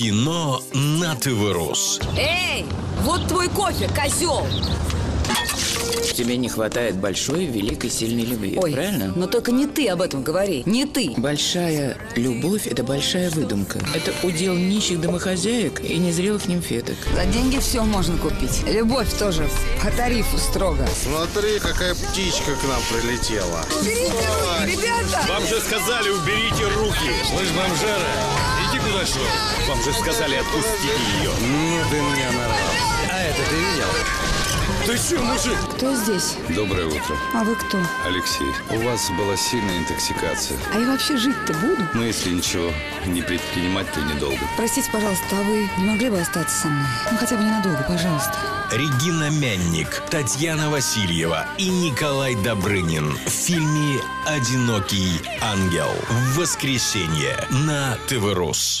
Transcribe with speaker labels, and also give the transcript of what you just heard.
Speaker 1: Кино на ТВ-Рус.
Speaker 2: Эй, вот твой кофе, козел!
Speaker 3: Тебе не хватает большой, великой, сильной любви,
Speaker 2: Ой,
Speaker 3: правильно?
Speaker 2: но только не ты об этом говори, не ты.
Speaker 3: Большая любовь – это большая выдумка. Это удел нищих домохозяек и незрелых нимфеток.
Speaker 2: За деньги все можно купить. Любовь тоже по тарифу строго.
Speaker 4: Смотри, какая птичка к нам прилетела.
Speaker 2: Ребята!
Speaker 5: Вам же сказали, уберите руки. Слышь, бомжара, иди куда шел. Вам же сказали, отпустите ее.
Speaker 4: Ну ты мне нравился.
Speaker 5: Ты че, мужик?
Speaker 2: Кто здесь?
Speaker 6: Доброе утро.
Speaker 2: А вы кто?
Speaker 6: Алексей, у вас была сильная интоксикация.
Speaker 2: А я вообще жить-то буду?
Speaker 6: Но если ничего не предпринимать, то недолго.
Speaker 2: Простите, пожалуйста, а вы не могли бы остаться со мной? Ну, хотя бы ненадолго, пожалуйста.
Speaker 1: Регина Мянник, Татьяна Васильева и Николай Добрынин в фильме «Одинокий ангел» в воскресенье на ТВ-Рус.